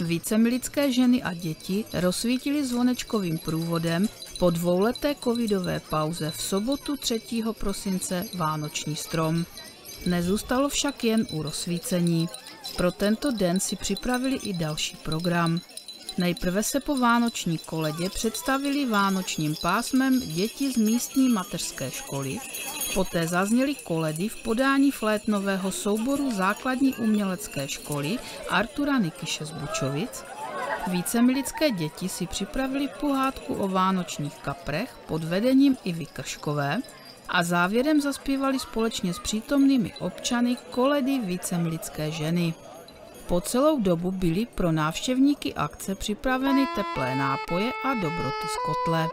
Vícemilické ženy a děti rozsvítili zvonečkovým průvodem po dvouleté covidové pauze v sobotu 3. prosince Vánoční strom. Nezůstalo však jen u rozsvícení. Pro tento den si připravili i další program. Nejprve se po vánoční koledě představili vánočním pásmem děti z místní mateřské školy, poté zazněly koledy v podání flétnového souboru základní umělecké školy Artura Nikyše z Bučovic, Vícemilické děti si připravili pohádku o vánočních kaprech pod vedením Ivy Krškové a závěrem zaspívali společně s přítomnými občany koledy Vícemilické ženy. Po celou dobu byly pro návštěvníky akce připraveny teplé nápoje a dobroty z kotle.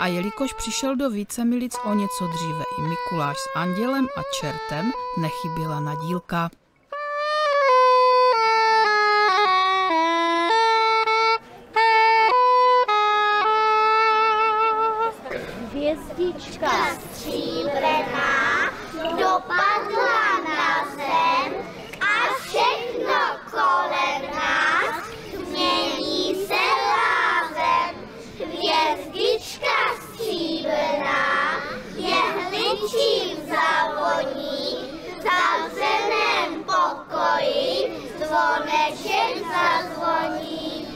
A jelikož přišel do Vícemilic o něco dříve i Mikuláš s andělem a čertem, nechyběla nadílka. same księdza dzwoni,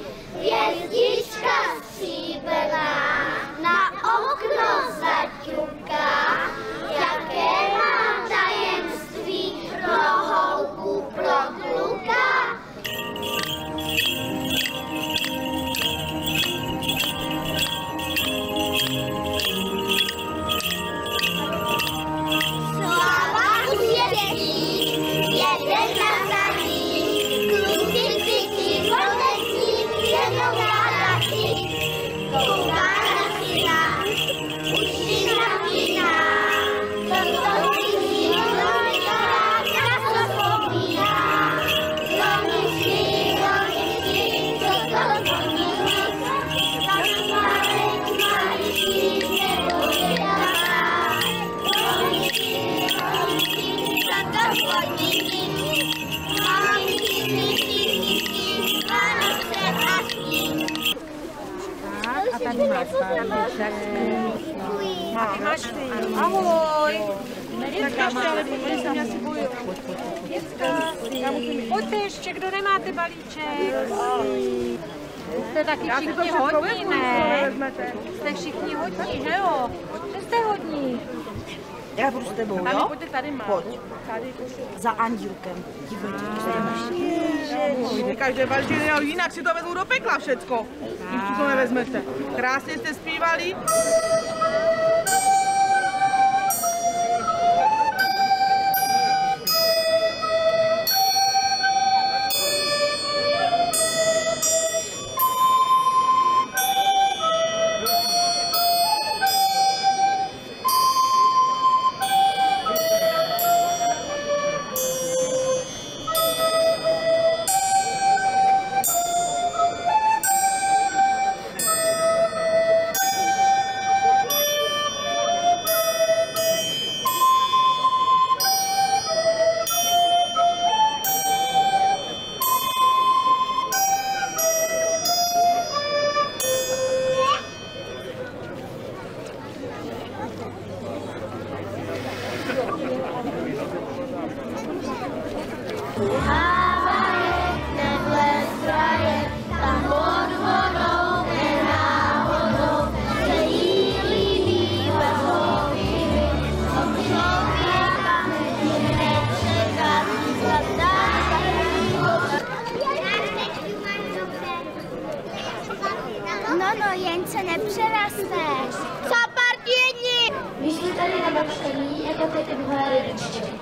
jest dziś czas na okno zaciup. A tady ty máš ty. Ahoj. Děcka ještě, ale pojď sem, já si boju. Děcka, pojďte ještě, kdo nemáte balíček. Jste taky všichni hodní, ne? Jste všichni hodní, že jo? Že jste hodní. Já budu s tebou, Tady, jo? pojďte tady má. Pojď. Za Andílkem. Dívejte, to je Že balíček ale jinak si to vezmu do pekla všecko. Když to nevezmete. Krásně jste zpívali. No, jen se nepřerasteš. Co partění? Vyšli tady na bakšení, jako ty dvě rybičky.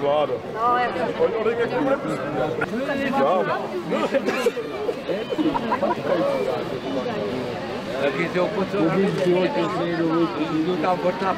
Schokolade. Aqui tem o funcionário. Não está botando.